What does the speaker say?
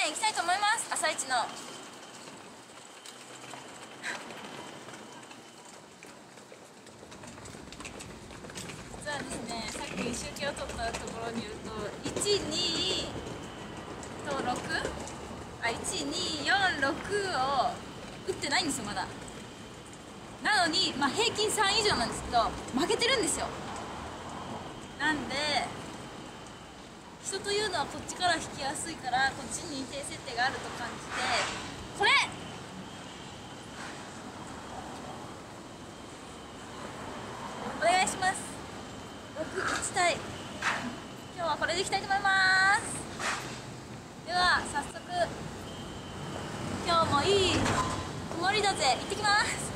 抽選行きたいと思います。朝一の。実はですねさっき集計を取ったところによると1 2と6あ1246を打ってないんですよまだ。なのに、まあ、平均3以上なんですけど負けてるんですよ。なんで人というのはこっちから引きやすいからがあると感じてこれ！お願いします。6一体今日はこれでいきたいと思います。では早速今日もいい曇りだぜ。行ってきます。